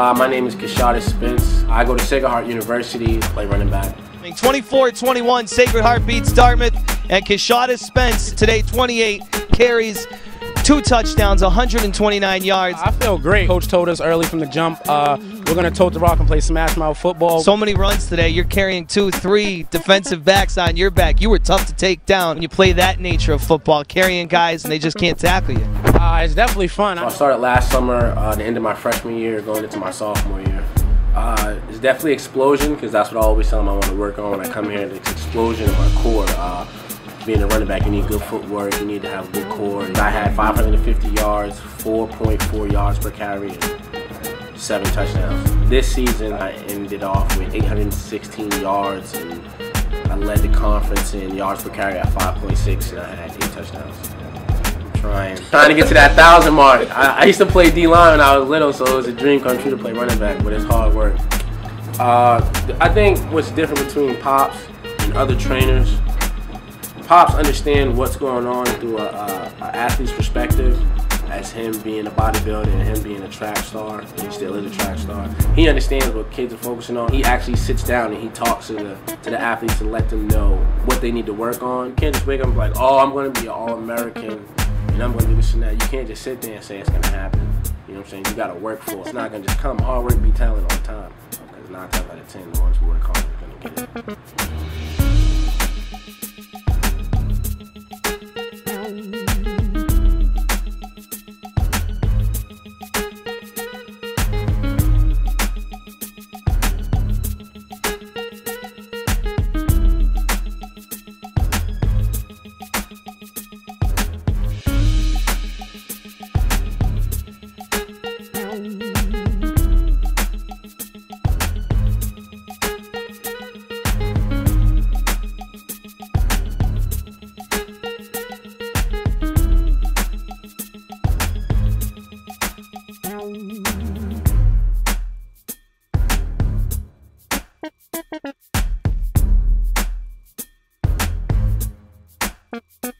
Uh, my name is Keshaudas Spence. I go to Sacred Heart University, play running back. 24-21, Sacred Heart beats Dartmouth, and Keshaudas Spence today 28 carries, two touchdowns, 129 yards. I feel great. Coach told us early from the jump, uh, we're going to tote the rock and play smash mouth football. So many runs today. You're carrying two, three defensive backs on your back. You were tough to take down when you play that nature of football, carrying guys and they just can't tackle you. Uh, it's definitely fun. I started last summer, uh, the end of my freshman year, going into my sophomore year. Uh, it's definitely explosion because that's what I always tell them I want to work on when I come here. It's explosion in my core. Uh, being a running back, you need good footwork. You need to have good core. I had 550 yards, 4.4 yards per carry, and seven touchdowns. This season, I ended off with 816 yards, and I led the conference in yards per carry at 5.6, and I had eight touchdowns trying. Trying to get to that thousand mark. I, I used to play D line when I was little, so it was a dream come true to play running back, but it's hard work. Uh, I think what's different between Pops and other trainers, Pops understand what's going on through a, a, a athlete's perspective as him being a bodybuilder and him being a track star, and he still is a track star. He understands what kids are focusing on. He actually sits down and he talks to the to the athletes and let them know what they need to work on. You can't just like, oh, I'm going to be an All-American and I'm gonna do this and that. You can't just sit there and say it's gonna happen. You know what I'm saying? You gotta work for it. It's not gonna just come. Hard work, be talent all the time. Because nine times out of ten, the ones who work hard are gonna get it.